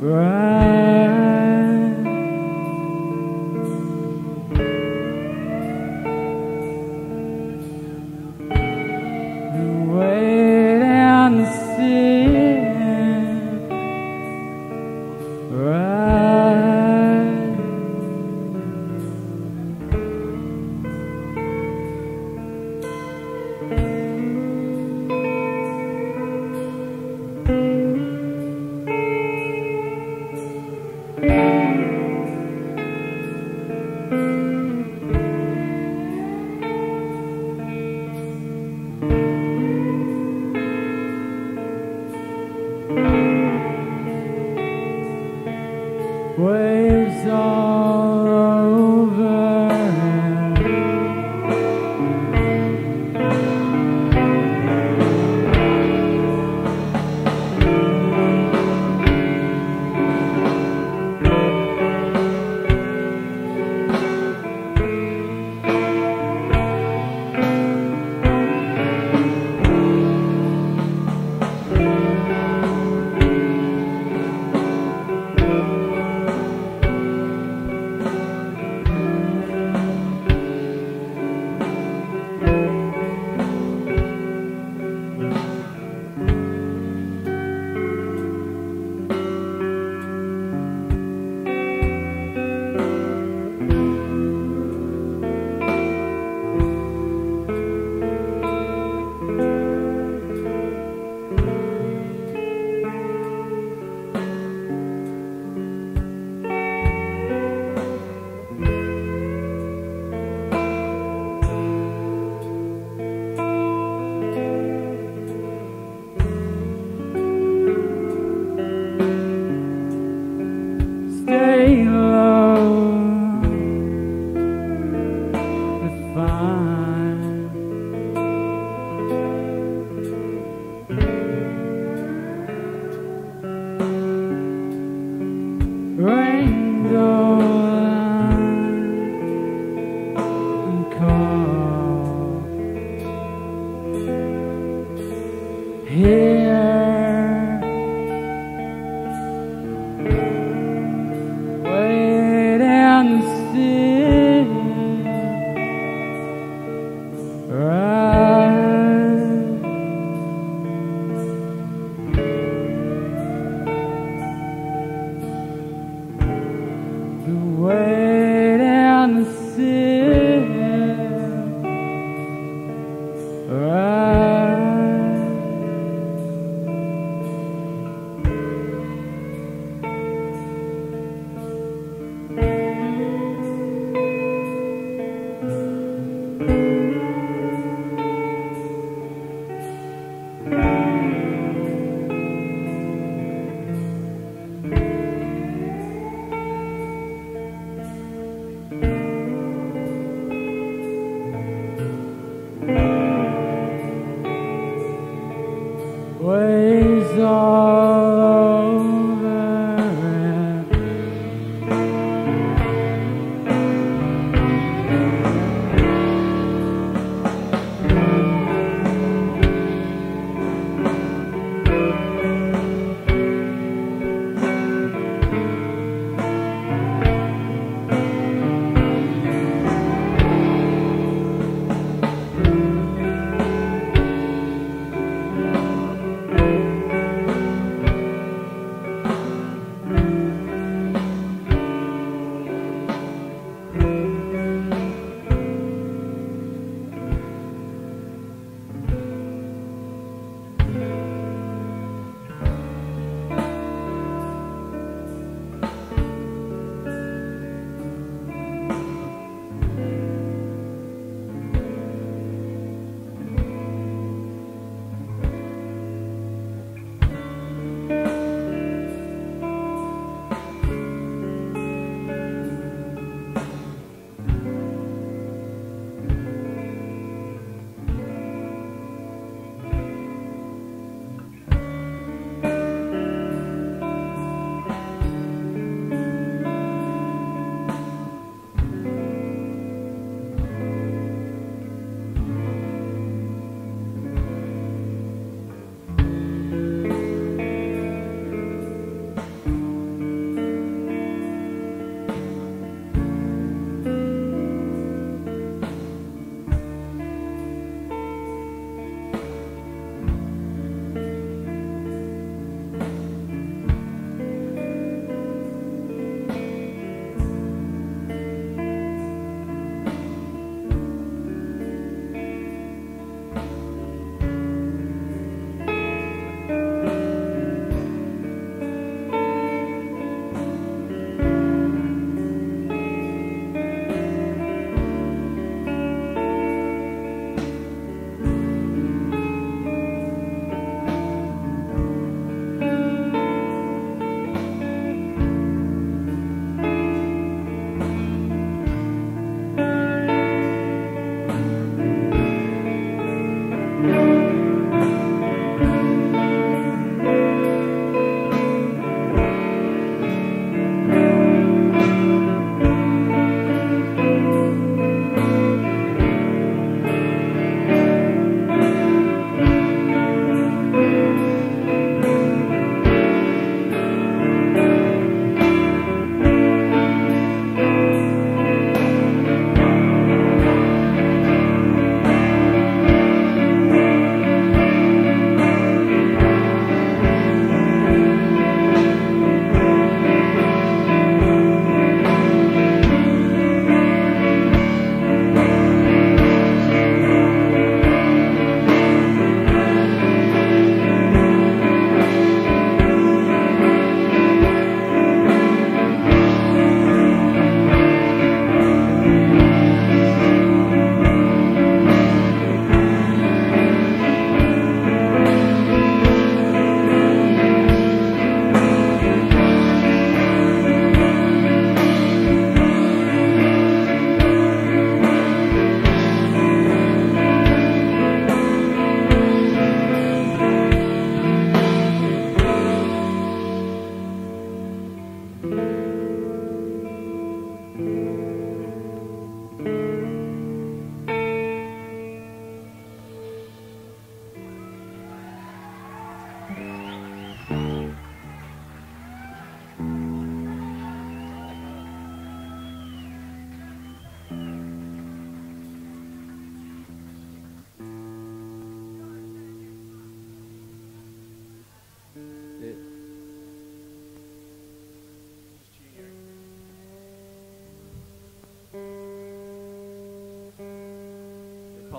right waves all Rainbow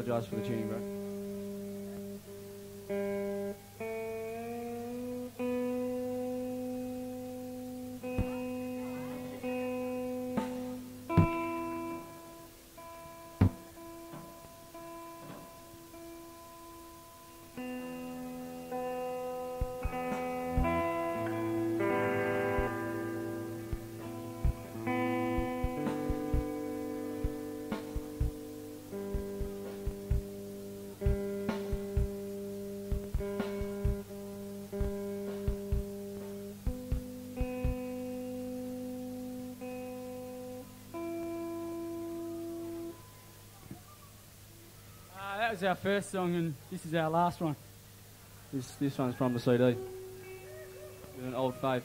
Apologise for the tuning, bro. That was our first song, and this is our last one. This this one's from the CD. An old fave.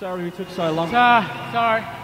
Sorry we took so long. Uh, sorry.